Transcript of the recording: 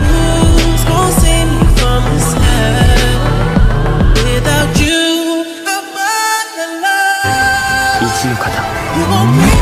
who's gonna save me from this hell. Without you, I'm not alone. won't break